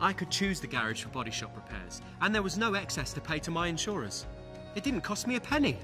I could choose the garage for body shop repairs, and there was no excess to pay to my insurers. It didn't cost me a penny.